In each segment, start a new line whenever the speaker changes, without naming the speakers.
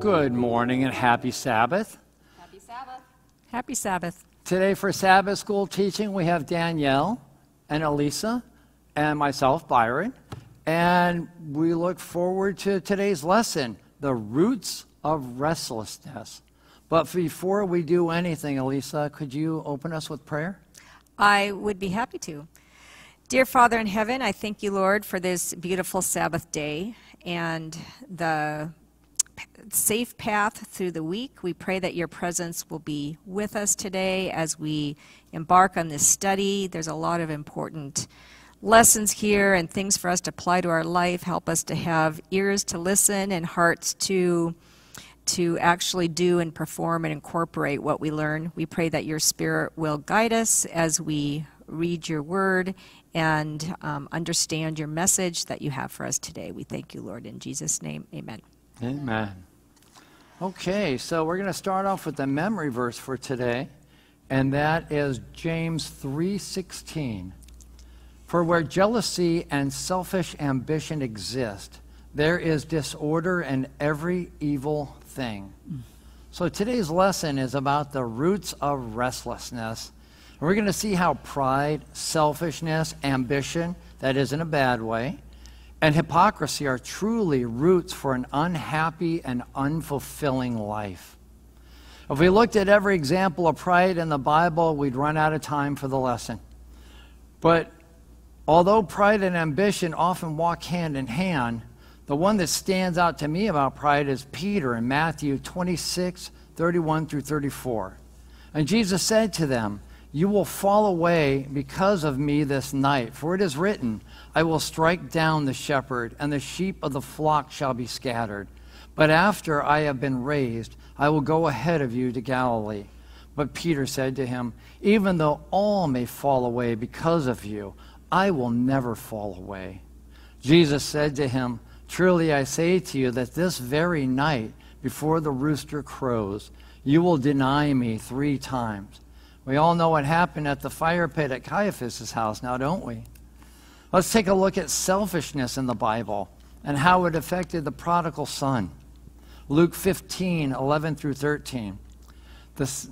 Good morning and happy Sabbath.
Happy Sabbath.
Happy Sabbath.
Today for Sabbath school teaching, we have Danielle and Elisa and myself, Byron. And we look forward to today's lesson the roots of restlessness. But before we do anything, Elisa, could you open us with prayer?
I would be happy to. Dear Father in heaven, I thank you, Lord, for this beautiful Sabbath day and the safe path through the week. We pray that your presence will be with us today as we embark on this study. There's a lot of important lessons here and things for us to apply to our life. Help us to have ears to listen and hearts to to actually do and perform and incorporate what we learn. We pray that your spirit will guide us as we read your word and um, understand your message that you have for us today. We thank you, Lord, in Jesus' name. Amen.
Amen. Okay, so we're going to start off with the memory verse for today, and that is James 3:16. For where jealousy and selfish ambition exist, there is disorder and every evil thing. So today's lesson is about the roots of restlessness. We're going to see how pride, selfishness, ambition, that is in a bad way, and hypocrisy are truly roots for an unhappy and unfulfilling life. If we looked at every example of pride in the Bible, we'd run out of time for the lesson. But although pride and ambition often walk hand in hand, the one that stands out to me about pride is Peter in Matthew 26, 31 through 34. And Jesus said to them, You will fall away because of me this night, for it is written, I will strike down the shepherd, and the sheep of the flock shall be scattered. But after I have been raised, I will go ahead of you to Galilee. But Peter said to him, Even though all may fall away because of you, I will never fall away. Jesus said to him, Truly I say to you that this very night, before the rooster crows, you will deny me three times. We all know what happened at the fire pit at Caiaphas' house now, don't we? Let's take a look at selfishness in the Bible and how it affected the prodigal son. Luke 15, 11 through 13. This,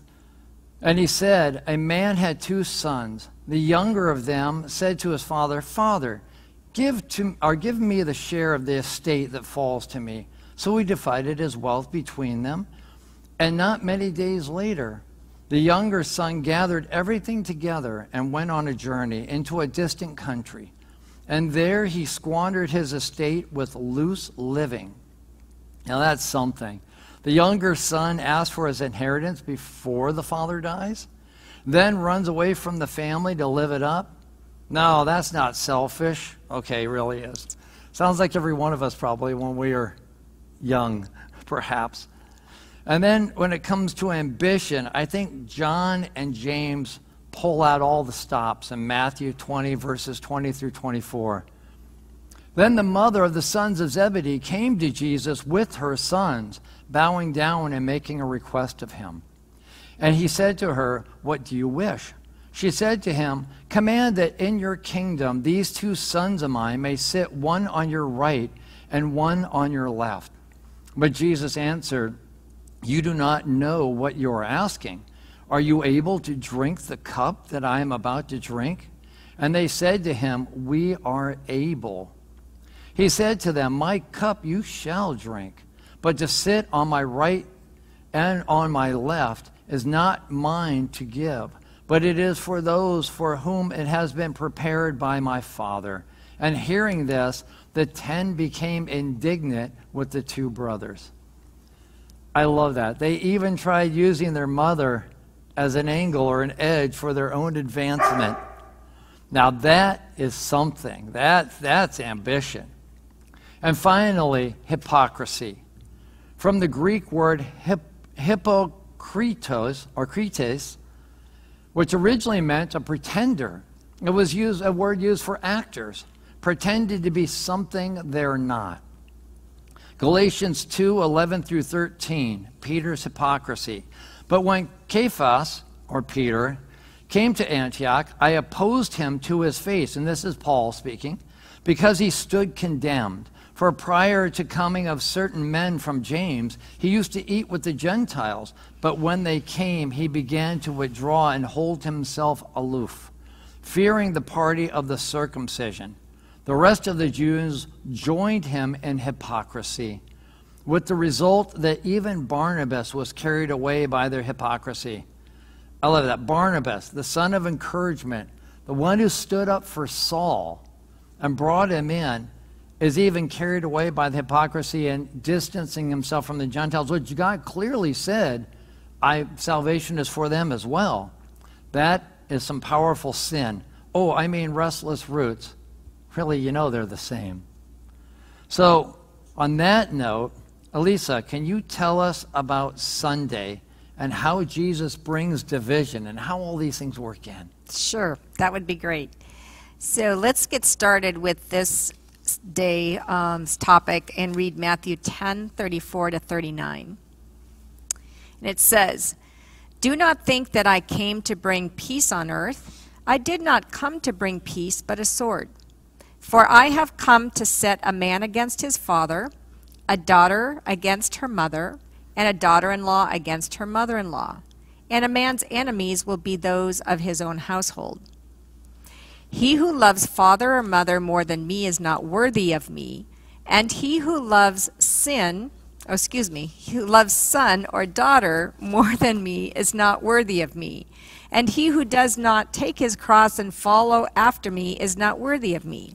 and he said, A man had two sons. The younger of them said to his father, Father, Give, to, or give me the share of the estate that falls to me. So he divided his wealth between them. And not many days later, the younger son gathered everything together and went on a journey into a distant country. And there he squandered his estate with loose living. Now that's something. The younger son asks for his inheritance before the father dies, then runs away from the family to live it up. No, that's not selfish. Okay, really is. Sounds like every one of us probably when we are young, perhaps. And then when it comes to ambition, I think John and James pull out all the stops in Matthew 20, verses 20 through 24. Then the mother of the sons of Zebedee came to Jesus with her sons, bowing down and making a request of him. And he said to her, What do you wish? She said to him, Command that in your kingdom these two sons of mine may sit one on your right and one on your left. But Jesus answered, You do not know what you are asking. Are you able to drink the cup that I am about to drink? And they said to him, We are able. He said to them, My cup you shall drink, but to sit on my right and on my left is not mine to give but it is for those for whom it has been prepared by my Father. And hearing this, the ten became indignant with the two brothers. I love that. They even tried using their mother as an angle or an edge for their own advancement. Now that is something. That, that's ambition. And finally, hypocrisy. From the Greek word hip, hypokritos or krites, which originally meant a pretender. It was used, a word used for actors, pretended to be something they're not. Galatians 2 11 through 13, Peter's hypocrisy. But when Cephas, or Peter, came to Antioch, I opposed him to his face, and this is Paul speaking, because he stood condemned. For prior to coming of certain men from James, he used to eat with the Gentiles, but when they came, he began to withdraw and hold himself aloof, fearing the party of the circumcision. The rest of the Jews joined him in hypocrisy, with the result that even Barnabas was carried away by their hypocrisy. I love that. Barnabas, the son of encouragement, the one who stood up for Saul and brought him in is even carried away by the hypocrisy and distancing himself from the Gentiles, which God clearly said, I, salvation is for them as well. That is some powerful sin. Oh, I mean restless roots. Really, you know they're the same. So, on that note, Elisa, can you tell us about Sunday and how Jesus brings division and how all these things work in?
Sure, that would be great. So let's get started with this day's um, topic and read Matthew 10 34 to 39. And it says, Do not think that I came to bring peace on earth. I did not come to bring peace, but a sword. For I have come to set a man against his father, a daughter against her mother, and a daughter in law against her mother in law. And a man's enemies will be those of his own household. He who loves father or mother more than me is not worthy of me, and he who loves sin, oh, excuse me, who loves son or daughter more than me is not worthy of me. And he who does not take his cross and follow after me is not worthy of me.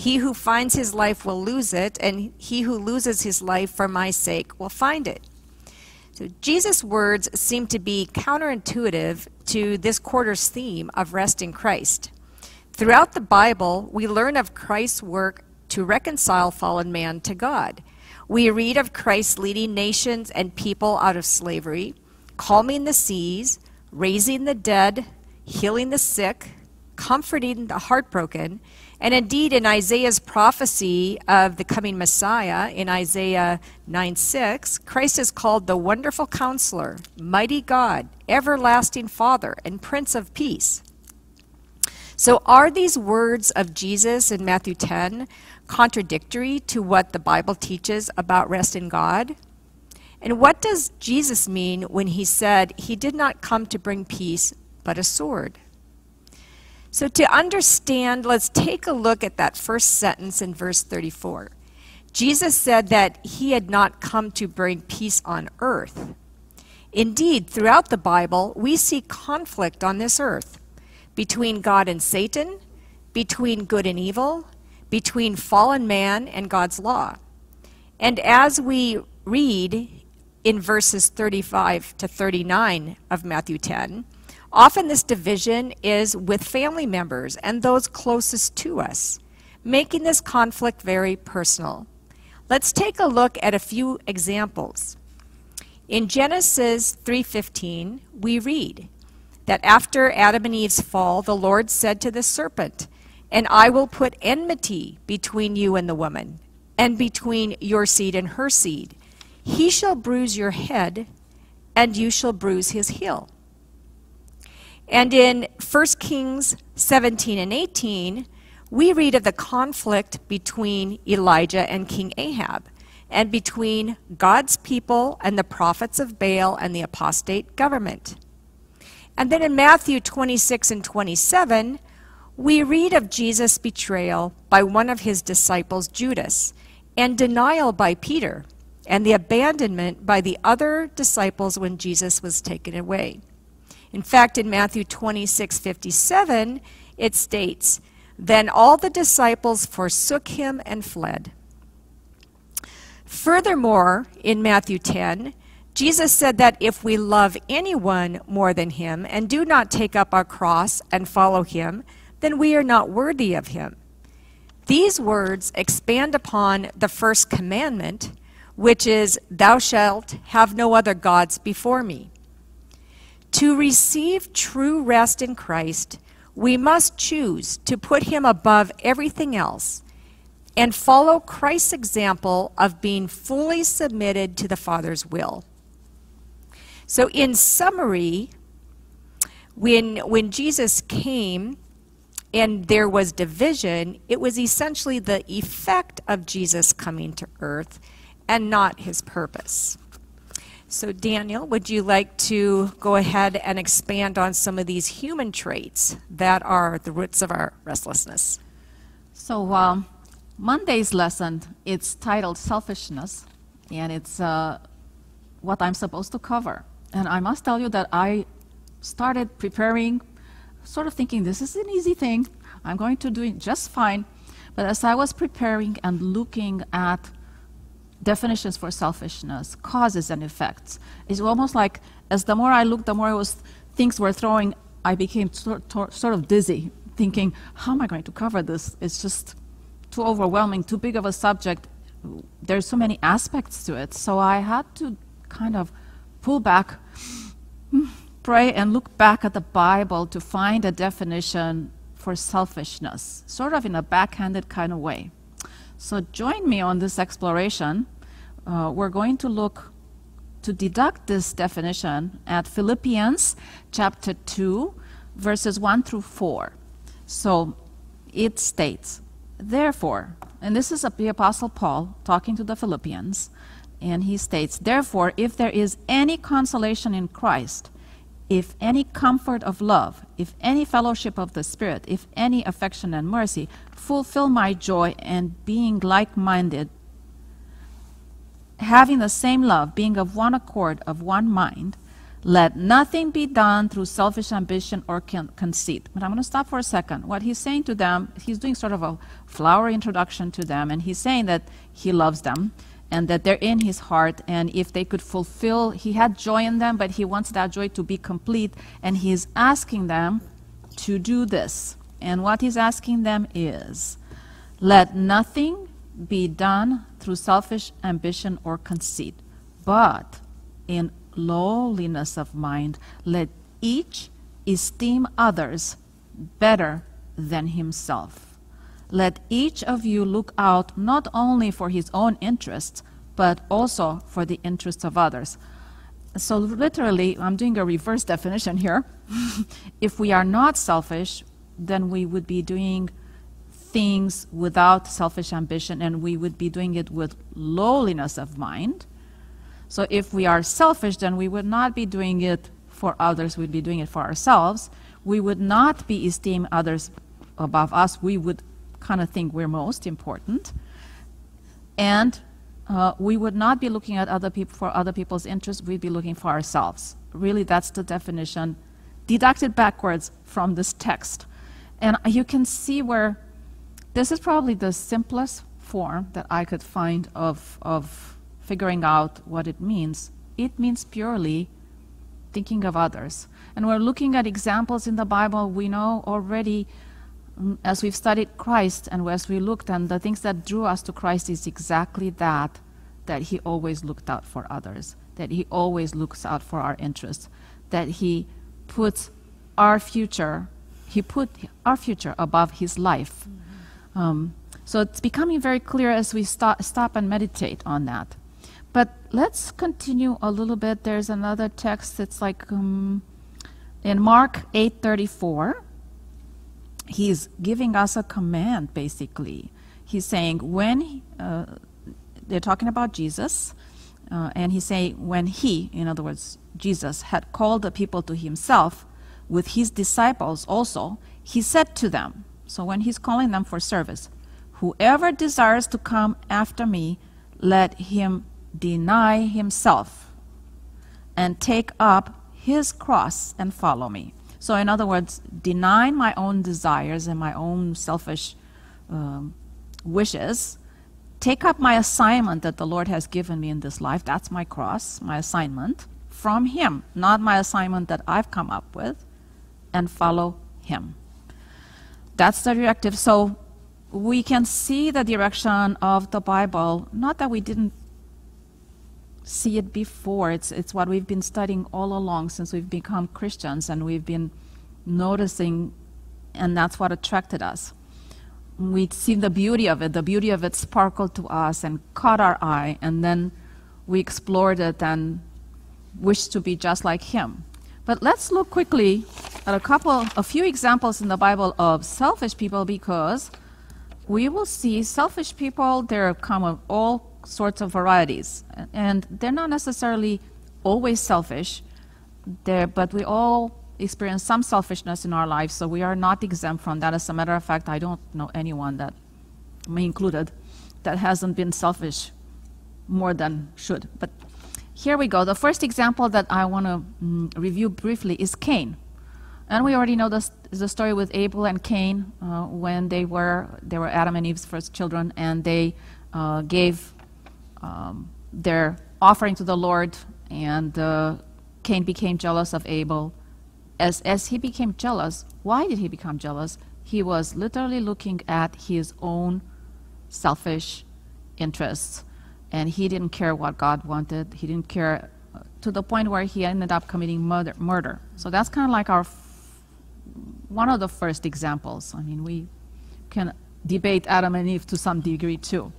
He who finds his life will lose it, and he who loses his life for my sake will find it. So Jesus' words seem to be counterintuitive to this quarter's theme of rest in Christ. Throughout the Bible, we learn of Christ's work to reconcile fallen man to God. We read of Christ leading nations and people out of slavery, calming the seas, raising the dead, healing the sick, comforting the heartbroken, and indeed in Isaiah's prophecy of the coming Messiah in Isaiah 9 6, Christ is called the Wonderful Counselor, Mighty God, Everlasting Father, and Prince of Peace. So, are these words of Jesus in Matthew 10 contradictory to what the Bible teaches about rest in God? And what does Jesus mean when he said he did not come to bring peace, but a sword? So, to understand, let's take a look at that first sentence in verse 34. Jesus said that he had not come to bring peace on earth. Indeed, throughout the Bible, we see conflict on this earth between God and Satan, between good and evil, between fallen man and God's law. And as we read in verses 35 to 39 of Matthew 10, often this division is with family members and those closest to us, making this conflict very personal. Let's take a look at a few examples. In Genesis 3:15, we read, that after Adam and Eve's fall, the Lord said to the serpent, And I will put enmity between you and the woman, and between your seed and her seed. He shall bruise your head, and you shall bruise his heel. And in 1 Kings 17 and 18, we read of the conflict between Elijah and King Ahab, and between God's people and the prophets of Baal and the apostate government. And then in Matthew 26 and 27, we read of Jesus' betrayal by one of his disciples, Judas, and denial by Peter, and the abandonment by the other disciples when Jesus was taken away. In fact, in Matthew 26 57, it states, Then all the disciples forsook him and fled. Furthermore, in Matthew 10, Jesus said that if we love anyone more than him and do not take up our cross and follow him, then we are not worthy of him. These words expand upon the first commandment, which is, Thou shalt have no other gods before me. To receive true rest in Christ, we must choose to put him above everything else and follow Christ's example of being fully submitted to the Father's will. So, in summary, when, when Jesus came and there was division, it was essentially the effect of Jesus coming to earth and not his purpose. So, Daniel, would you like to go ahead and expand on some of these human traits that are the roots of our restlessness?
So, um, Monday's lesson it's titled selfishness, and it's uh, what I'm supposed to cover. And I must tell you that I started preparing, sort of thinking this is an easy thing. I'm going to do it just fine. But as I was preparing and looking at definitions for selfishness, causes and effects, it's almost like as the more I looked, the more it was things were throwing. I became sort, sort of dizzy, thinking, how am I going to cover this? It's just too overwhelming, too big of a subject. There's so many aspects to it. So I had to kind of pull back, pray, and look back at the Bible to find a definition for selfishness, sort of in a backhanded kind of way. So join me on this exploration. Uh, we're going to look to deduct this definition at Philippians chapter 2, verses 1 through 4. So it states, Therefore, and this is the Apostle Paul talking to the Philippians, and he states, Therefore, if there is any consolation in Christ, if any comfort of love, if any fellowship of the Spirit, if any affection and mercy, fulfill my joy and being like minded, having the same love, being of one accord, of one mind. Let nothing be done through selfish ambition or con- conceit. But I'm going to stop for a second. What he's saying to them, he's doing sort of a flowery introduction to them, and he's saying that he loves them and that they're in his heart and if they could fulfill he had joy in them but he wants that joy to be complete and he's asking them to do this. And what he's asking them is let nothing be done through selfish ambition or conceit but in lowliness of mind let each esteem others better than himself let each of you look out not only for his own interests, but also for the interests of others. So, literally, I'm doing a reverse definition here. if we are not selfish, then we would be doing things without selfish ambition and we would be doing it with lowliness of mind. So, if we are selfish, then we would not be doing it for others, we'd be doing it for ourselves. We would not be esteeming others above us, we would kind of think we're most important. And uh, we would not be looking at other people for other people's interests, we'd be looking for ourselves. Really, that's the definition, deducted backwards from this text. And you can see where this is probably the simplest form that I could find of, of figuring out what it means. It means purely thinking of others. And we're looking at examples in the Bible. We know already as we've studied Christ and as we looked, and the things that drew us to Christ is exactly that that He always looked out for others, that He always looks out for our interests, that He puts our future, He put our future above His life. Mm-hmm. Um, so it's becoming very clear as we stop, stop and meditate on that. But let's continue a little bit. There's another text that's like um, in Mark 8:34 he's giving us a command, basically. He's saying, when uh, they're talking about Jesus, uh, and he's saying, when he, in other words, Jesus, had called the people to himself with his disciples also, he said to them, so when he's calling them for service, whoever desires to come after me, let him deny himself and take up his cross and follow me. So, in other words, denying my own desires and my own selfish um, wishes, take up my assignment that the Lord has given me in this life. That's my cross, my assignment from Him, not my assignment that I've come up with, and follow Him. That's the directive. So, we can see the direction of the Bible, not that we didn't see it before. It's, it's what we've been studying all along since we've become Christians, and we've been noticing, and that's what attracted us. We see the beauty of it, the beauty of it sparkled to us and caught our eye, and then we explored it and wished to be just like Him. But let's look quickly at a couple, a few examples in the Bible of selfish people because we will see selfish people, have come of all sorts of varieties. And they're not necessarily always selfish, there, but we all experience some selfishness in our lives, so we are not exempt from that. As a matter of fact, I don't know anyone that, me included, that hasn't been selfish more than should. But here we go. The first example that I want to mm, review briefly is Cain. And we already know this the story with Abel and Cain uh, when they were they were Adam and Eve's first children, and they uh, gave um, their offering to the Lord, and uh, Cain became jealous of Abel. As as he became jealous, why did he become jealous? He was literally looking at his own selfish interests and he didn't care what God wanted. He didn't care uh, to the point where he ended up committing murder. murder. So that's kind of like our one of the first examples. I mean, we can debate Adam and Eve to some degree too,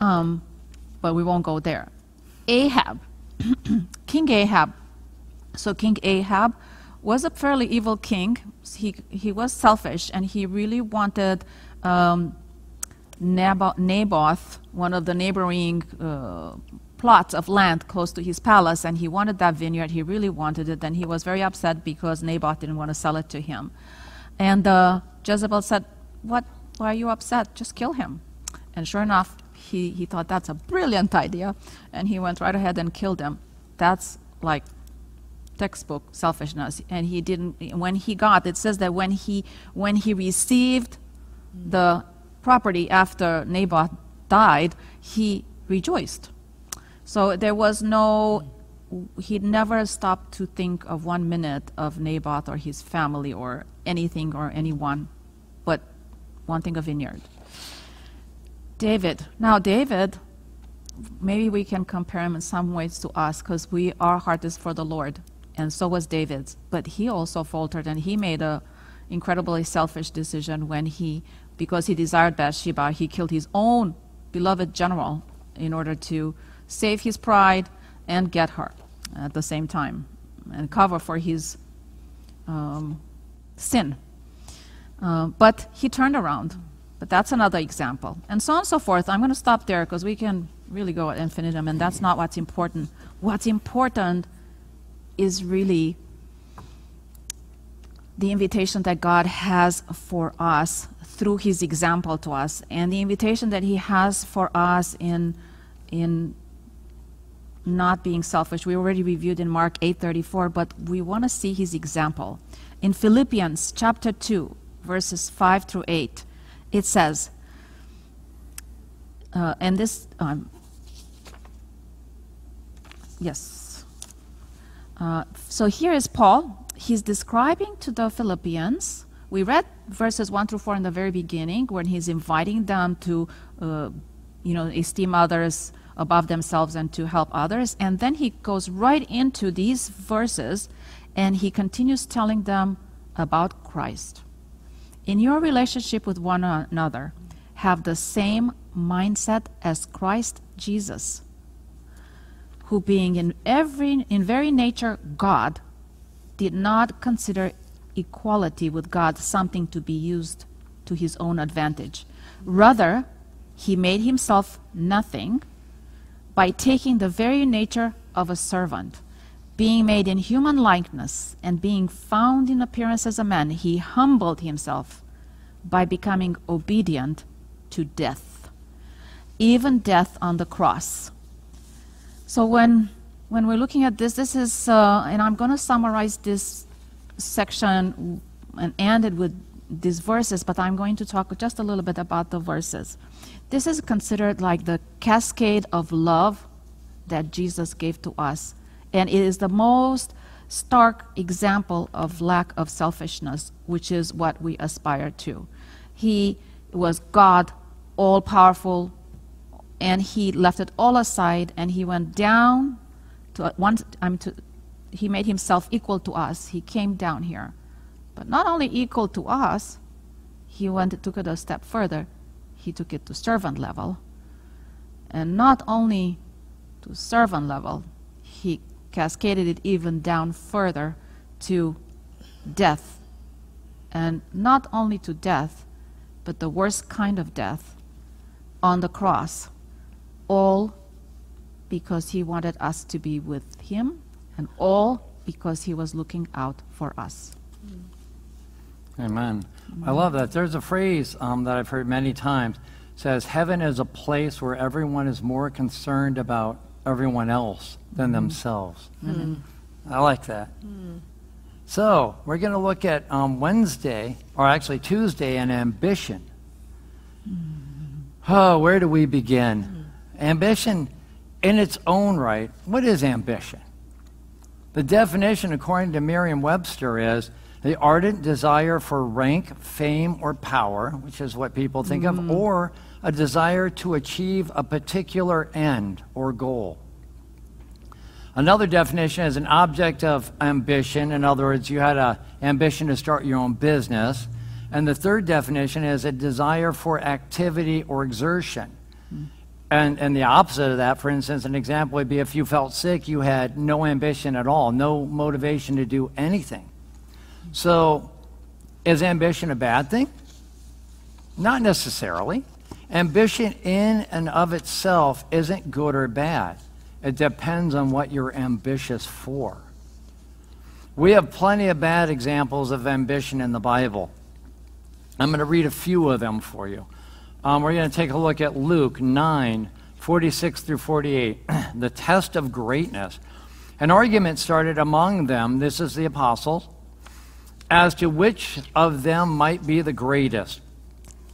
um, but we won't go there. Ahab, King Ahab. So King Ahab was a fairly evil king. He he was selfish, and he really wanted. Um, Naboth, one of the neighboring uh, plots of land close to his palace, and he wanted that vineyard. He really wanted it, and he was very upset because Naboth didn't want to sell it to him. And uh, Jezebel said, "What? Why are you upset? Just kill him." And sure enough, he, he thought that's a brilliant idea, and he went right ahead and killed him. That's like textbook selfishness. And he didn't. When he got, it says that when he when he received the property after Naboth died, he rejoiced. So there was no, he never stopped to think of one minute of Naboth or his family or anything or anyone, but wanting a vineyard. David. Now, David, maybe we can compare him in some ways to us because we our heart is for the Lord, and so was David's. But he also faltered and he made a incredibly selfish decision when he because he desired Bathsheba, he killed his own beloved general in order to save his pride and get her at the same time and cover for his um, sin. Uh, but he turned around. But that's another example. And so on and so forth. I'm going to stop there because we can really go ad infinitum, and that's not what's important. What's important is really the invitation that God has for us through his example to us and the invitation that he has for us in in not being selfish we already reviewed in mark 8.34 but we want to see his example in philippians chapter 2 verses 5 through 8 it says uh, and this um, yes uh, so here is paul he's describing to the philippians we read verses 1 through 4 in the very beginning when he's inviting them to, uh, you know, esteem others above themselves and to help others. And then he goes right into these verses and he continues telling them about Christ. In your relationship with one another, have the same mindset as Christ Jesus, who being in every in very nature God, did not consider equality with God something to be used to his own advantage. Rather, he made himself nothing by taking the very nature of a servant. Being made in human likeness and being found in appearance as a man, he humbled himself by becoming obedient to death, even death on the cross. So when when we're looking at this, this is, uh, and I'm going to summarize this section and end it with these verses, but I'm going to talk just a little bit about the verses. This is considered like the cascade of love that Jesus gave to us. And it is the most stark example of lack of selfishness, which is what we aspire to. He was God, all powerful, and he left it all aside and he went down to one, I mean, to, he made himself equal to us. He came down here. But not only equal to us, he went took it a step further. He took it to servant level. And not only to servant level, he cascaded it even down further to death. And not only to death, but the worst kind of death on the cross. All because he wanted us to be with him, and all because he was looking out for us.
Amen. I love that. There's a phrase um, that I've heard many times. Says, Heaven is a place where everyone is more concerned about everyone else than mm-hmm. themselves. Mm-hmm. Mm-hmm. I like that. So, we're going to look at um, Wednesday, or actually Tuesday, and ambition. Oh, where do we begin? Ambition, in its own right, what is ambition? The definition, according to Merriam Webster, is the ardent desire for rank, fame, or power, which is what people think of, or a desire to achieve a particular end or goal. Another definition is an object of ambition. In other words, you had an ambition to start your own business. And the third definition is a desire for activity or exertion. And, and the opposite of that, for instance, an example would be if you felt sick, you had no ambition at all, no motivation to do anything. So, is ambition a bad thing? Not necessarily. Ambition in and of itself isn't good or bad. It depends on what you're ambitious for. We have plenty of bad examples of ambition in the Bible. I'm going to read a few of them for you. Um, we're going to take a look at Luke 9, 46 through 48, the test of greatness. An argument started among them, this is the apostles, as to which of them might be the greatest.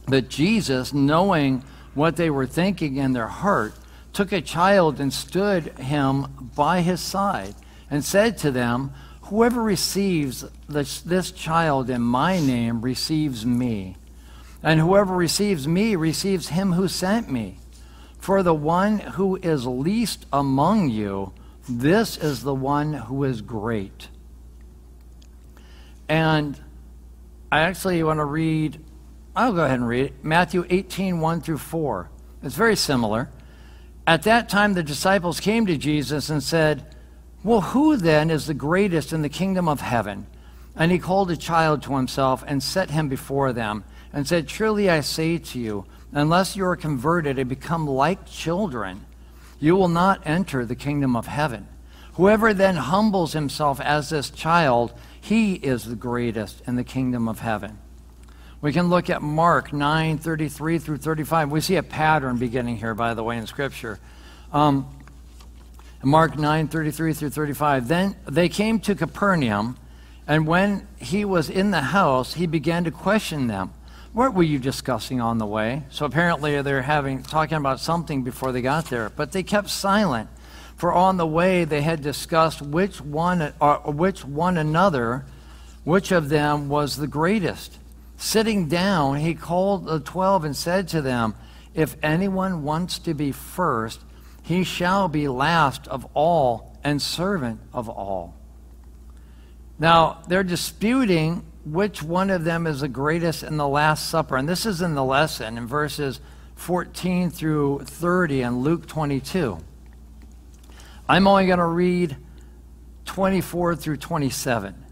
But Jesus, knowing what they were thinking in their heart, took a child and stood him by his side and said to them, Whoever receives this, this child in my name receives me. And whoever receives me receives him who sent me. For the one who is least among you, this is the one who is great. And I actually want to read, I'll go ahead and read it Matthew 18, 1 through 4. It's very similar. At that time, the disciples came to Jesus and said, Well, who then is the greatest in the kingdom of heaven? And he called a child to himself and set him before them and said, Truly I say to you, unless you are converted and become like children, you will not enter the kingdom of heaven. Whoever then humbles himself as this child, he is the greatest in the kingdom of heaven. We can look at Mark 9 33 through 35. We see a pattern beginning here, by the way, in Scripture. Um, Mark 9 33 through 35. Then they came to Capernaum, and when he was in the house, he began to question them. What were you discussing on the way? So apparently they're having talking about something before they got there, but they kept silent. For on the way they had discussed which one or which one another, which of them was the greatest. Sitting down, he called the twelve and said to them, If anyone wants to be first, he shall be last of all and servant of all. Now, they're disputing which one of them is the greatest in the Last Supper. And this is in the lesson in verses 14 through 30 in Luke 22. I'm only going to read 24 through 27.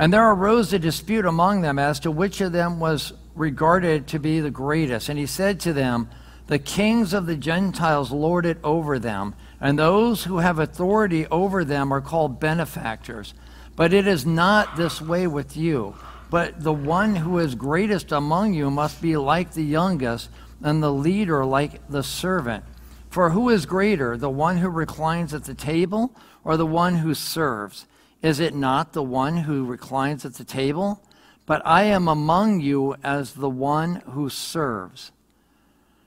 And there arose a dispute among them as to which of them was regarded to be the greatest. And he said to them, The kings of the Gentiles lord it over them, and those who have authority over them are called benefactors. But it is not this way with you. But the one who is greatest among you must be like the youngest, and the leader like the servant. For who is greater, the one who reclines at the table or the one who serves? Is it not the one who reclines at the table? But I am among you as the one who serves.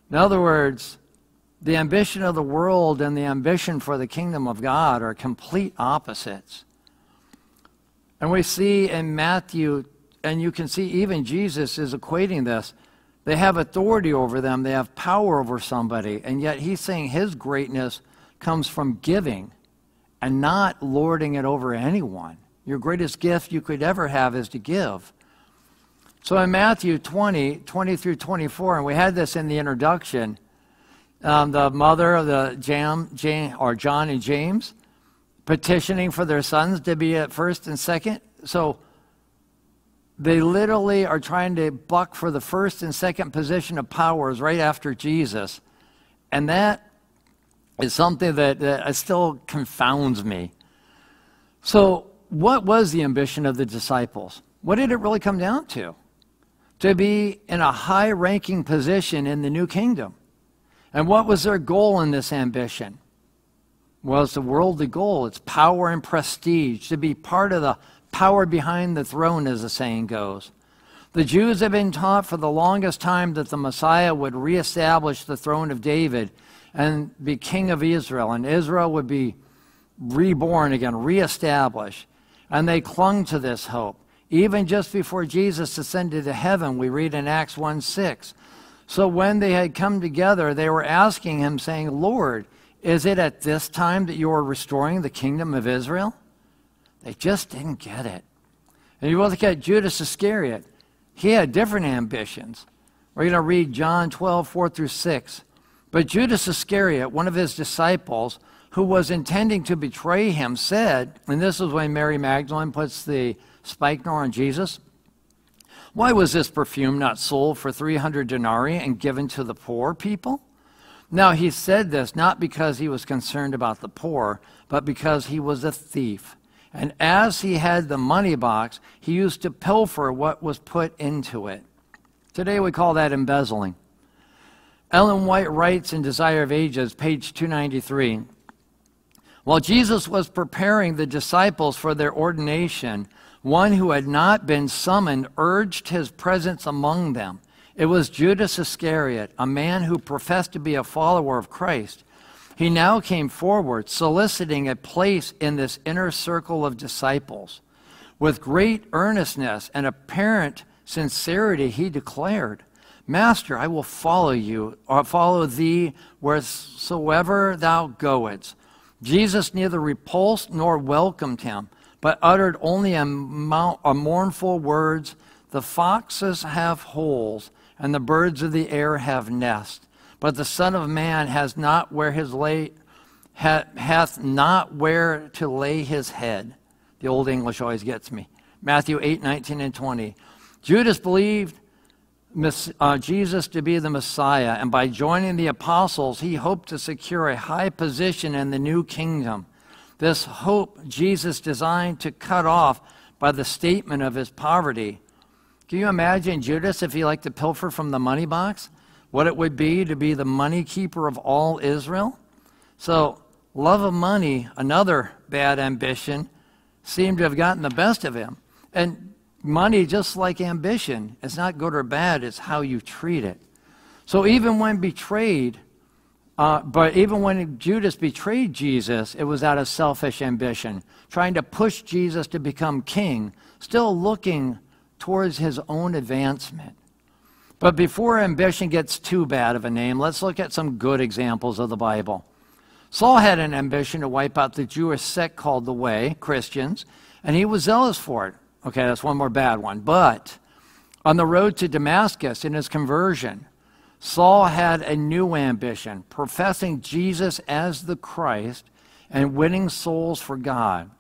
In other words, the ambition of the world and the ambition for the kingdom of God are complete opposites. And we see in Matthew, and you can see even Jesus is equating this. They have authority over them, they have power over somebody, and yet he's saying his greatness comes from giving and not lording it over anyone. Your greatest gift you could ever have is to give. So in Matthew 20, 20 through 24, and we had this in the introduction, um, the mother of the Jam, Jam, or John and James, petitioning for their sons to be at first and second. So they literally are trying to buck for the first and second position of powers right after Jesus. And that is something that, that still confounds me. So, what was the ambition of the disciples? What did it really come down to? To be in a high ranking position in the new kingdom. And what was their goal in this ambition? Well, it's a worldly goal. It's power and prestige, to be part of the power behind the throne, as the saying goes. The Jews have been taught for the longest time that the Messiah would reestablish the throne of David and be king of Israel, and Israel would be reborn again, reestablished. And they clung to this hope. Even just before Jesus ascended to heaven, we read in Acts 1 6. So when they had come together, they were asking him, saying, Lord, is it at this time that you are restoring the kingdom of Israel? They just didn't get it. And you look at Judas Iscariot, he had different ambitions. We're going to read John 12, 4 through 6. But Judas Iscariot, one of his disciples, who was intending to betray him, said, and this is when Mary Magdalene puts the spikenard on Jesus. Why was this perfume not sold for 300 denarii and given to the poor people? Now, he said this not because he was concerned about the poor, but because he was a thief. And as he had the money box, he used to pilfer what was put into it. Today we call that embezzling. Ellen White writes in Desire of Ages, page 293 While Jesus was preparing the disciples for their ordination, one who had not been summoned urged his presence among them. It was Judas Iscariot, a man who professed to be a follower of Christ. He now came forward, soliciting a place in this inner circle of disciples. With great earnestness and apparent sincerity, he declared, Master, I will follow you, or follow thee wheresoever thou goest. Jesus neither repulsed nor welcomed him, but uttered only a, a mournful words The foxes have holes, and the birds of the air have nests but the Son of Man has not where his lay, hath not where to lay his head. The Old English always gets me. Matthew 8, 19, and 20. Judas believed uh, Jesus to be the Messiah, and by joining the apostles, he hoped to secure a high position in the new kingdom. This hope Jesus designed to cut off by the statement of his poverty. Can you imagine Judas if he liked to pilfer from the money box? what it would be to be the money keeper of all Israel. So, love of money, another bad ambition, seemed to have gotten the best of him. And money, just like ambition, is not good or bad, it's how you treat it. So, even when betrayed, uh, but even when Judas betrayed Jesus, it was out of selfish ambition, trying to push Jesus to become king, still looking towards his own advancement. But before ambition gets too bad of a name, let's look at some good examples of the Bible. Saul had an ambition to wipe out the Jewish sect called the Way, Christians, and he was zealous for it. Okay, that's one more bad one. But on the road to Damascus in his conversion, Saul had a new ambition, professing Jesus as the Christ and winning souls for God.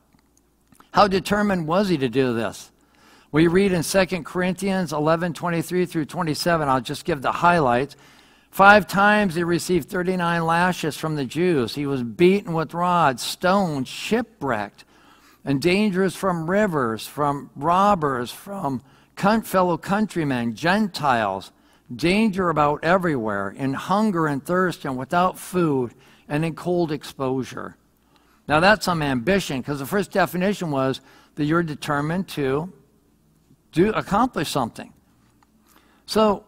How determined was he to do this? We read in 2 Corinthians 11 23 through 27. I'll just give the highlights. Five times he received 39 lashes from the Jews. He was beaten with rods, stoned, shipwrecked, and dangerous from rivers, from robbers, from fellow countrymen, Gentiles, danger about everywhere, in hunger and thirst, and without food, and in cold exposure. Now that's some ambition, because the first definition was that you're determined to do accomplish something. So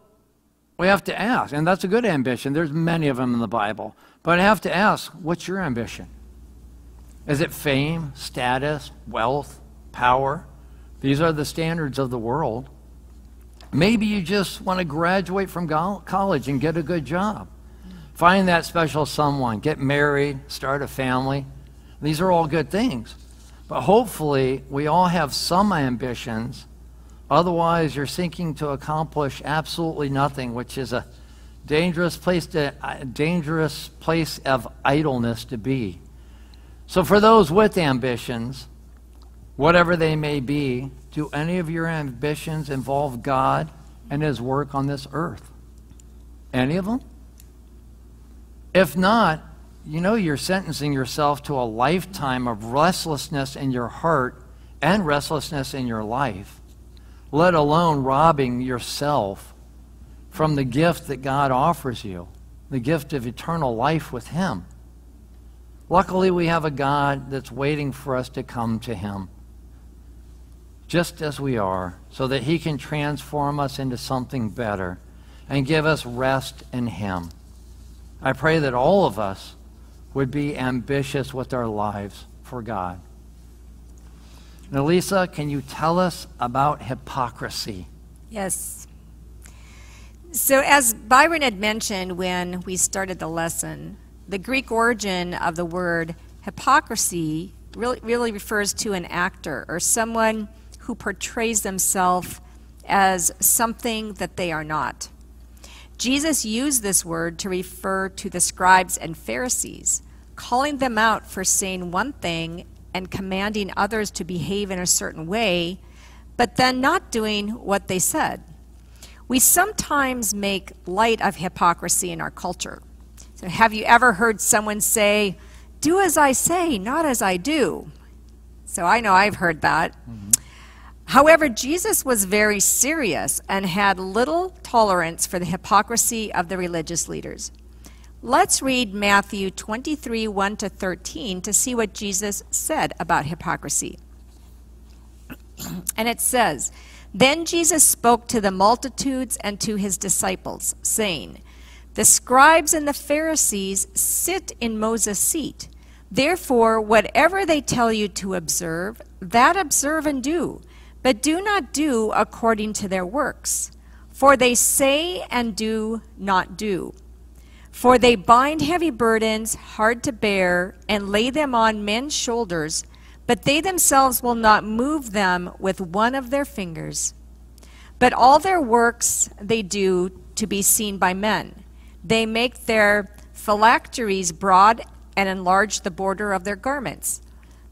we have to ask, and that's a good ambition. There's many of them in the Bible. But I have to ask, what's your ambition? Is it fame, status, wealth, power? These are the standards of the world. Maybe you just want to graduate from college and get a good job. Find that special someone, get married, start a family. These are all good things. But hopefully, we all have some ambitions Otherwise, you're seeking to accomplish absolutely nothing, which is a dangerous place to a dangerous place of idleness to be. So, for those with ambitions, whatever they may be, do any of your ambitions involve God and His work on this earth? Any of them? If not, you know you're sentencing yourself to a lifetime of restlessness in your heart and restlessness in your life, let alone robbing yourself from the gift that God offers you, the gift of eternal life with Him. Luckily, we have a God that's waiting for us to come to Him just as we are, so that He can transform us into something better and give us rest in Him. I pray that all of us would be ambitious with our lives for God. Now, Lisa, can you tell us about hypocrisy?
Yes. So, as Byron had mentioned when we started the lesson, the Greek origin of the word hypocrisy really, really refers to an actor or someone who portrays themselves as something that they are not. Jesus used this word to refer to the scribes and Pharisees, calling them out for saying one thing and commanding others to behave in a certain way, but then not doing what they said. We sometimes make light of hypocrisy in our culture. So, have you ever heard someone say, Do as I say, not as I do? So, I know I've heard that. Mm-hmm. However, Jesus was very serious and had little tolerance for the hypocrisy of the religious leaders. Let's read Matthew 23 1 to 13 to see what Jesus said about hypocrisy. and it says, Then Jesus spoke to the multitudes and to his disciples, saying, The scribes and the Pharisees sit in Moses' seat. Therefore, whatever they tell you to observe, that observe and do but do not do according to their works. For they say and do not do. For they bind heavy burdens, hard to bear, and lay them on men's shoulders, but they themselves will not move them with one of their fingers. But all their works they do to be seen by men. They make their phylacteries broad and enlarge the border of their garments.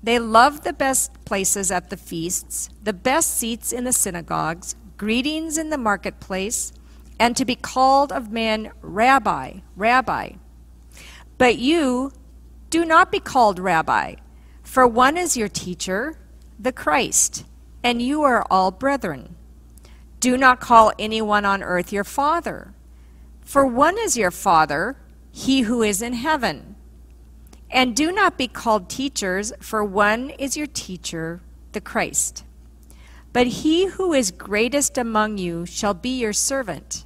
They love the best places at the feasts, the best seats in the synagogues, greetings in the marketplace, and to be called of men Rabbi, Rabbi. But you do not be called Rabbi, for one is your teacher, the Christ, and you are all brethren. Do not call anyone on earth your father, for one is your father, he who is in heaven. And do not be called teachers, for one is your teacher, the Christ. But he who is greatest among you shall be your servant.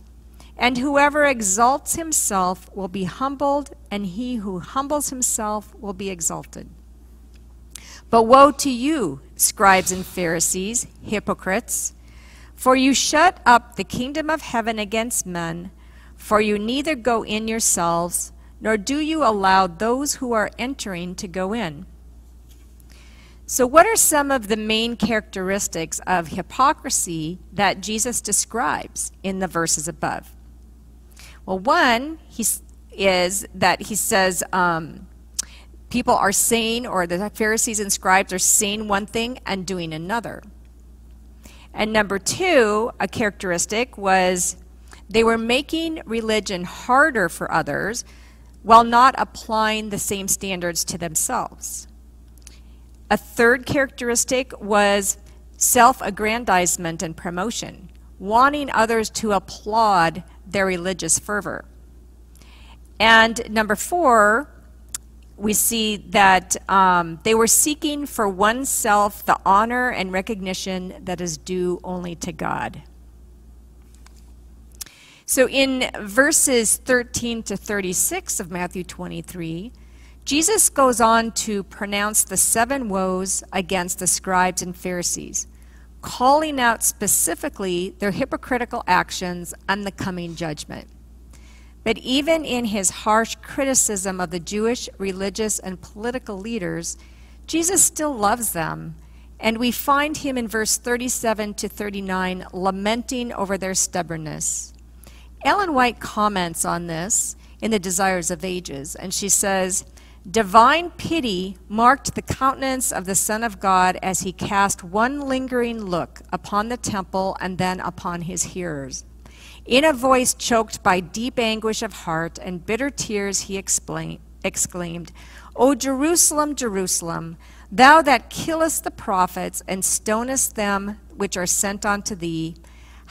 And whoever exalts himself will be humbled, and he who humbles himself will be exalted. But woe to you, scribes and Pharisees, hypocrites! For you shut up the kingdom of heaven against men, for you neither go in yourselves, nor do you allow those who are entering to go in. So, what are some of the main characteristics of hypocrisy that Jesus describes in the verses above? Well, one is that he says um, people are saying, or the Pharisees and scribes are saying one thing and doing another. And number two, a characteristic was they were making religion harder for others while not applying the same standards to themselves. A third characteristic was self aggrandizement and promotion, wanting others to applaud their religious fervor. And number four, we see that um, they were seeking for oneself the honor and recognition that is due only to God. So in verses 13 to 36 of Matthew 23, Jesus goes on to pronounce the seven woes against the scribes and Pharisees, calling out specifically their hypocritical actions and the coming judgment. But even in his harsh criticism of the Jewish religious and political leaders, Jesus still loves them. And we find him in verse 37 to 39 lamenting over their stubbornness. Ellen White comments on this in The Desires of Ages, and she says, Divine pity marked the countenance of the Son of God as he cast one lingering look upon the temple and then upon his hearers. In a voice choked by deep anguish of heart and bitter tears, he exclaimed, O Jerusalem, Jerusalem, thou that killest the prophets and stonest them which are sent unto thee,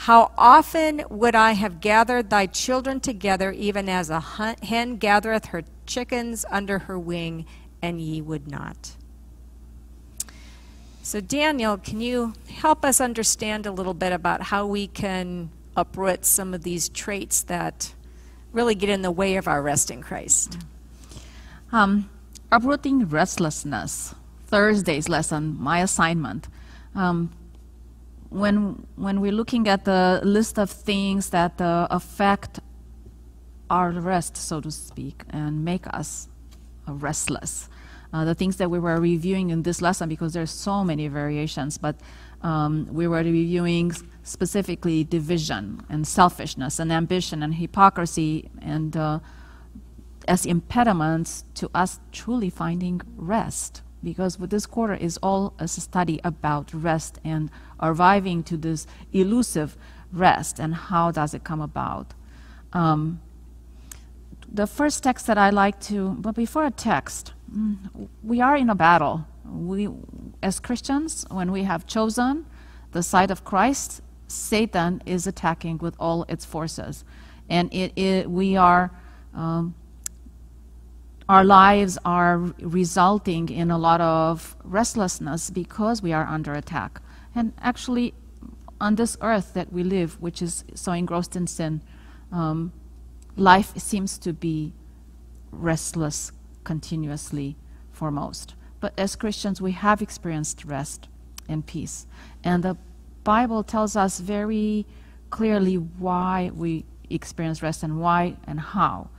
how often would I have gathered thy children together, even as a hen gathereth her chickens under her wing, and ye would not. So, Daniel, can you help us understand a little bit about how we can uproot some of these traits that really get in the way of our rest in Christ?
Um, uprooting restlessness. Thursday's lesson, my assignment. Um, when when we're looking at the list of things that uh, affect our rest, so to speak, and make us restless. Uh, the things that we were reviewing in this lesson, because there's so many variations, but um, we were reviewing specifically division and selfishness and ambition and hypocrisy and uh, as impediments to us truly finding rest. Because what this quarter is all a study about rest and arriving to this elusive rest and how does it come about. Um, the first text that I like to, but before a text, mm, we are in a battle. We, as Christians, when we have chosen the side of Christ, Satan is attacking with all its forces, and it, it we are. Um, our lives are resulting in a lot of restlessness because we are under attack. And actually, on this earth that we live, which is so engrossed in sin, um, life seems to be restless continuously for most. But as Christians, we have experienced rest and peace. And the Bible tells us very clearly why we experience rest and why and how.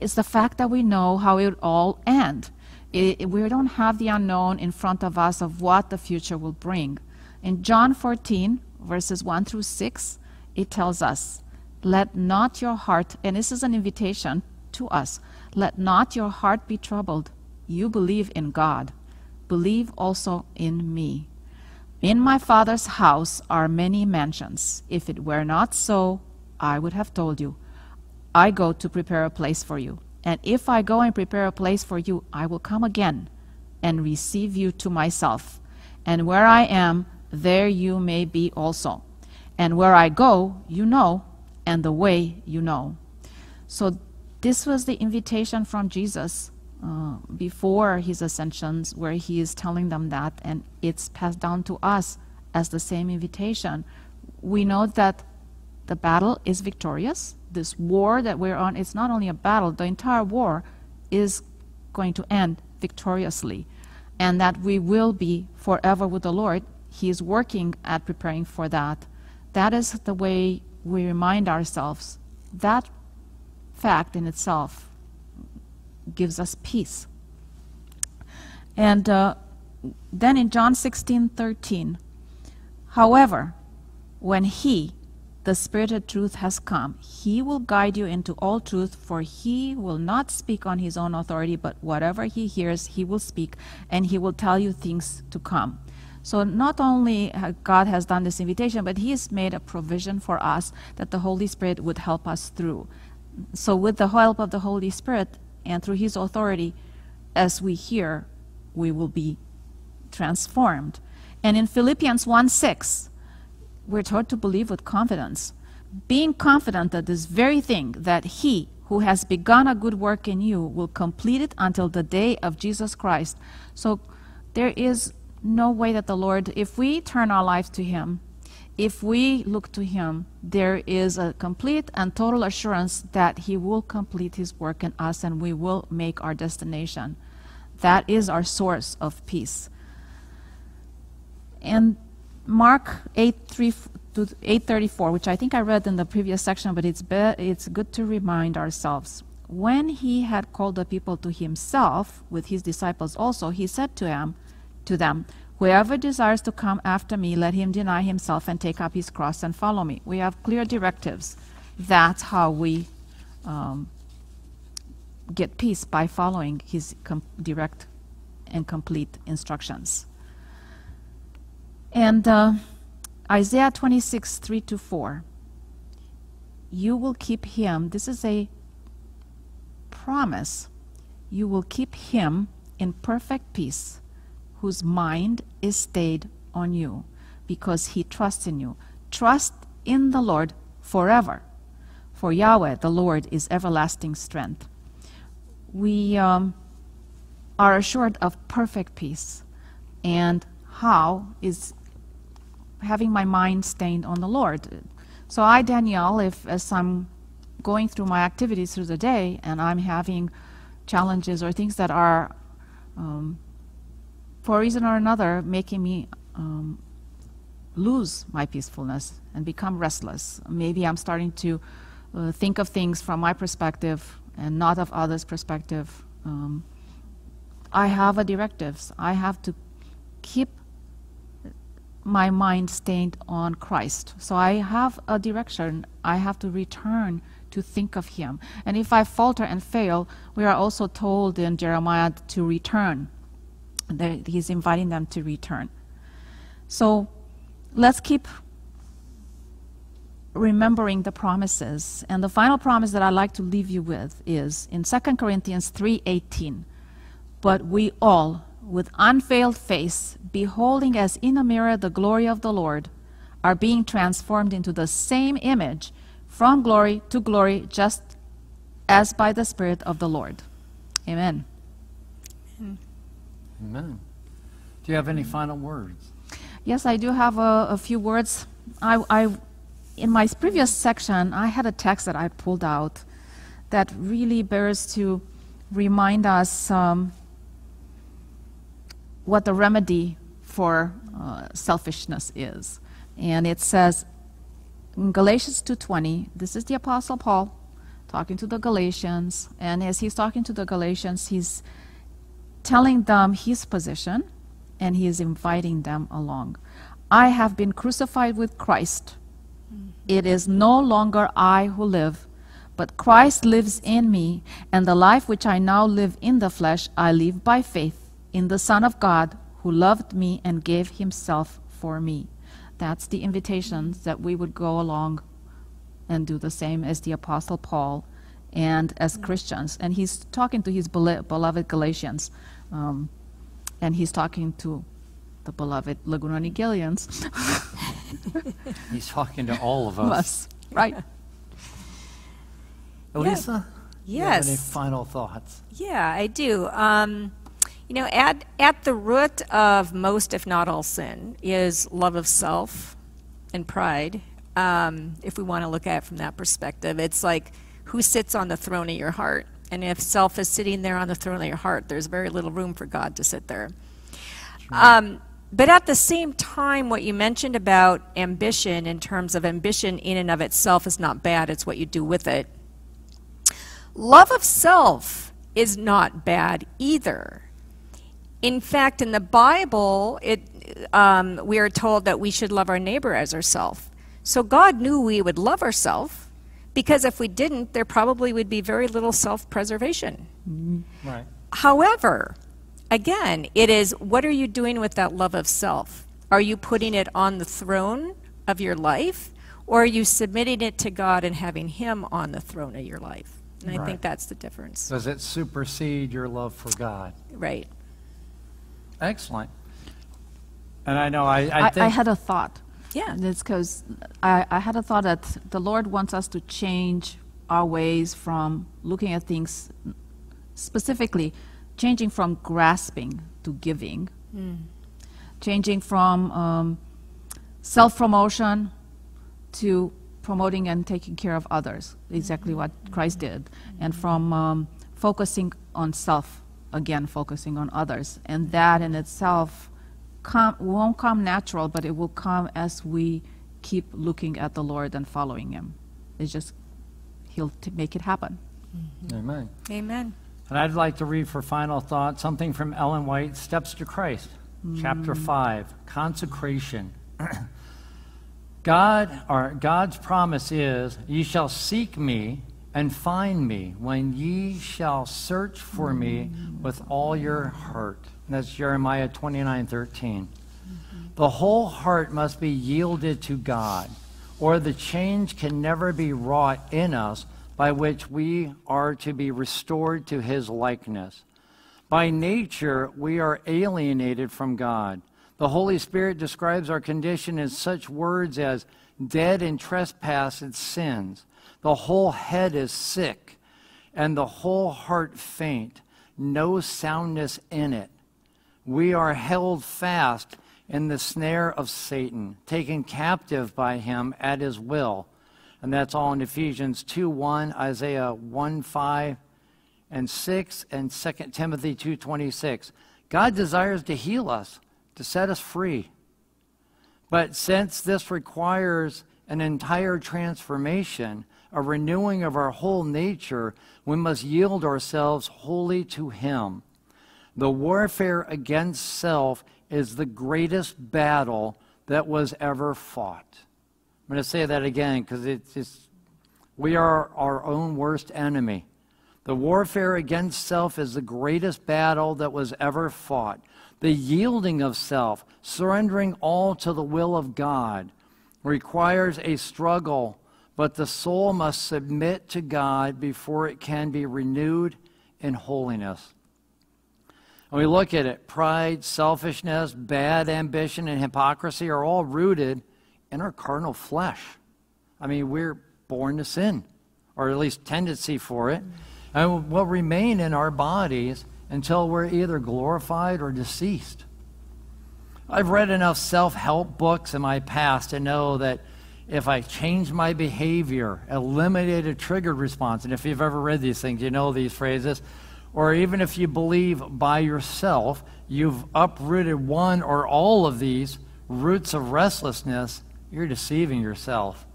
It's the fact that we know how it all end. It, it, we don't have the unknown in front of us of what the future will bring. In John 14, verses 1 through 6, it tells us, let not your heart, and this is an invitation to us, let not your heart be troubled. You believe in God. Believe also in me. In my Father's house are many mansions. If it were not so, I would have told you. I go to prepare a place for you. And if I go and prepare a place for you, I will come again and receive you to myself. And where I am, there you may be also. And where I go, you know, and the way you know. So this was the invitation from Jesus uh, before his ascensions, where he is telling them that, and it's passed down to us as the same invitation. We know that the battle is victorious. This war that we're on, it's not only a battle, the entire war is going to end victoriously, and that we will be forever with the Lord. He is working at preparing for that. That is the way we remind ourselves that fact in itself gives us peace. And uh, then in John 16 13, however, when He, the Spirit of truth, has come, He will guide you into all truth, for He will not speak on His own authority, but whatever He hears, He will speak, and He will tell you things to come. So not only uh, God has done this invitation, but He has made a provision for us that the Holy Spirit would help us through. So with the help of the Holy Spirit and through His authority, as we hear, we will be transformed. And in Philippians 1 6, we're taught to believe with confidence, being confident that this very thing, that He who has begun a good work in you will complete it until the day of Jesus Christ. So there is no way that the Lord, if we turn our lives to Him, if we look to Him, there is a complete and total assurance that He will complete His work in us and we will make our destination. That is our source of peace. And Mark 8, 3 to 834, which I think I read in the previous section, but it's, it's good to remind ourselves. When he had called the people to himself, with his disciples also, he said to them, to them, Whoever desires to come after me, let him deny himself and take up his cross and follow me. We have clear directives. That's how we um, get peace by following his direct and complete instructions. And uh, Isaiah 26, 3 to 4. You will keep him, this is a promise. You will keep him in perfect peace, whose mind is stayed on you, because he trusts in you. Trust in the Lord forever, for Yahweh, the Lord, is everlasting strength. We um, are assured of perfect peace. And how is having my mind stayed on the Lord. So I, Danielle, if as I'm going through my activities through the day and I'm having challenges or things that are, um, for a reason or another, making me um, lose my peacefulness and become restless. Maybe I'm starting to uh, think of things from my perspective and not of others' perspective. Um, I have a directives. I have to keep my mind stayed on Christ. So I have a direction. I have to return to think of Him. And if I falter and fail, we are also told in Jeremiah to return. He's inviting them to return. So let's keep remembering the promises. And the final promise that I'd like to leave you with is in 2 Corinthians 3:18. But we all with unveiled face, beholding as in a mirror the glory of the Lord, are being transformed into the same image from glory to glory, just as by the Spirit of the Lord. Amen.
Amen. Do you have any final words?
Yes, I do have a, a few words. I, I, in my previous section, I had a text that I pulled out that really bears to remind us um, what the remedy for uh, selfishness is. And it says in Galatians 2:20, this is the apostle Paul talking to the Galatians, and as he's talking to the Galatians, he's telling them his position and he is inviting them along. I have been crucified with Christ. It is no longer I who live, but Christ lives in me, and the life which I now live in the flesh, I live by faith in the Son of God who loved me and gave himself for me. That's the invitation that we would go along and do the same as the Apostle Paul and as Christians. And he's talking to his beloved Galatians, um, and he's talking to the beloved Laguna Niguelians.
he's talking to all of us.
us right.
Elisa?
Yes.
any final thoughts?
Yeah, I do. Um, you know, at, at the root of most, if not all sin, is love of self and pride. Um, if we want to look at it from that perspective, it's like who sits on the throne of your heart? And if self is sitting there on the throne of your heart, there's very little room for God to sit there. Um, but at the same time, what you mentioned about ambition, in terms of ambition in and of itself, is not bad, it's what you do with it. Love of self is not bad either. In fact, in the Bible, it, um, we are told that we should love our neighbor as ourselves. So God knew we would love ourselves because if we didn't, there probably would be very little self preservation.
Mm-hmm. Right.
However, again, it is what are you doing with that love of self? Are you putting it on the throne of your life, or are you submitting it to God and having Him on the throne of your life? And I think that's the difference.
Does it supersede your love for God?
Right.
Excellent. And I know I, I
I,
think.
I had a thought.
Yeah.
It's because I, I had a thought that the Lord wants us to change our ways from looking at things specifically, changing from grasping to giving, changing from um, self promotion to promoting and taking care of others, exactly what Christ did, and from um, focusing on self, again, focusing on others. And that in itself come, won't come natural, but it will come as we keep looking at the Lord and following Him. It's just, He'll t- make it happen. Mm-hmm.
Amen.
Amen.
And I'd like to read for final thought something from Ellen White, Steps to Christ, chapter mm. 5, consecration. God, or God's promise is, "Ye shall seek me, and find me when ye shall search for me mm. with all your heart. And that's Jeremiah 29 13. The whole heart must be yielded to God, or the change can never be wrought in us by which we are to be restored to his likeness. By nature, we are alienated from God. The Holy Spirit describes our condition in such words as dead in trespass and sins. The whole head is sick, and the whole heart faint, no soundness in it. We are held fast in the snare of Satan, taken captive by him at his will. And that's all in Ephesians 2 1, Isaiah 1 5 and 6, and 2 Timothy 2 26. God desires to heal us, to set us free. But since this requires an entire transformation, a renewing of our whole nature, we must yield ourselves wholly to Him. The warfare against self is the greatest battle that was ever fought. I'm going to say that again because it's just, we are our own worst enemy. The warfare against self is the greatest battle that was ever fought. The yielding of self, surrendering all to the will of God, requires a struggle, but the soul must submit to God before it can be renewed in holiness. And we look at it pride, selfishness, bad ambition, and hypocrisy are all rooted in our carnal flesh. I mean, we're born to sin, or at least tendency for it, and will remain in our bodies until we're either glorified or deceased. I've read enough self help books in my past to know that if I change my behavior, eliminate a triggered response, and if you've ever read these things, you know these phrases or even if you believe by yourself, you've uprooted one or all of these roots of restlessness, you're deceiving yourself.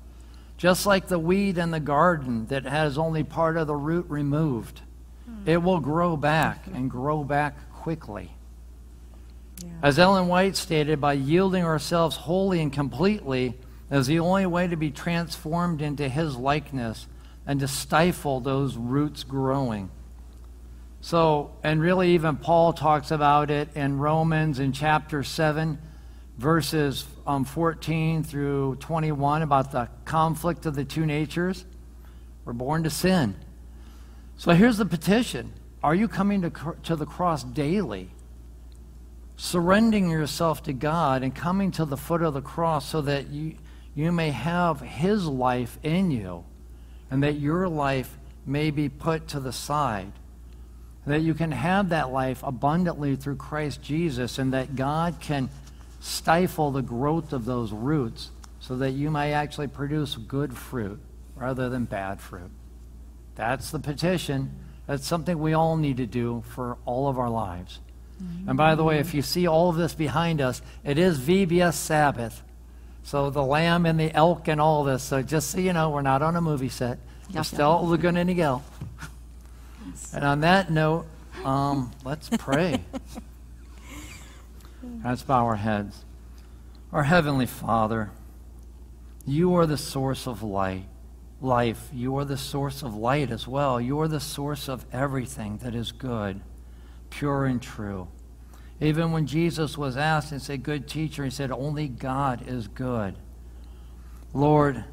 Just like the weed in the garden that has only part of the root removed, hmm. it will grow back and grow back quickly. Yeah. As Ellen White stated, by yielding ourselves wholly and completely is the only way to be transformed into His likeness and to stifle those roots growing. So, and really, even Paul talks about it in Romans in chapter 7, verses um, 14 through 21, about the conflict of the two natures. We're born to sin. So here's the petition Are you coming to, to the cross daily? Surrendering yourself to God and coming to the foot of the cross so that you, you may have His life in you and that your life may be put to the side that you can have that life abundantly through Christ Jesus, and that God can stifle the growth of those roots so that you may actually produce good fruit rather than bad fruit. That's the petition. That's something we all need to do for all of our lives. Mm-hmm. And by the way, if you see all of this behind us, it is VBS Sabbath. So the lamb and the elk and all this. So just so you know, we're not on a movie set. We're still at Laguna Niguel. And on that note, um, let's pray. let's bow our heads. Our Heavenly Father, you are the source of light, life. You are the source of light as well. You are the source of everything that is good, pure, and true. Even when Jesus was asked and said, Good teacher, he said, Only God is good. Lord,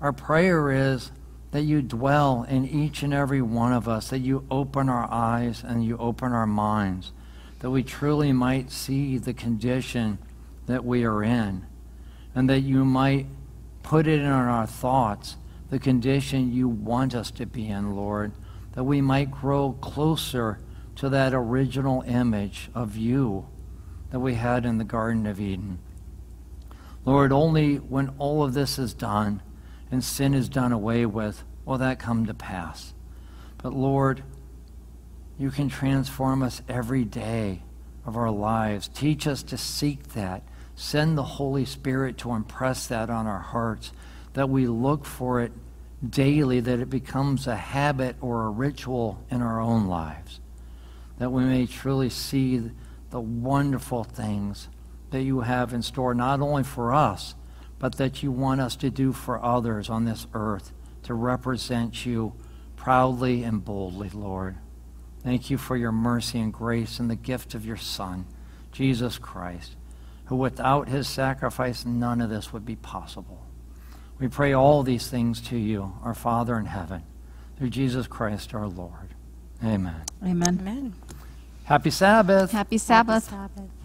our prayer is that you dwell in each and every one of us, that you open our eyes and you open our minds, that we truly might see the condition that we are in, and that you might put it in our thoughts, the condition you want us to be in, Lord, that we might grow closer to that original image of you that we had in the Garden of Eden. Lord, only when all of this is done, and sin is done away with, will that come to pass. But Lord, you can transform us every day of our lives. Teach us to seek that. Send the Holy Spirit to impress that on our hearts, that we look for it daily, that it becomes a habit or a ritual in our own lives, that we may truly see the wonderful things that you have in store, not only for us, but that you want us to do for others on this earth to represent you proudly and boldly, Lord. Thank you for your mercy and grace and the gift of your Son, Jesus Christ, who without his sacrifice, none of this would be possible. We pray all these things to you, our Father in heaven, through Jesus Christ our Lord. Amen.
Amen.
Amen.
Happy Sabbath.
Happy Sabbath.
Sabbath.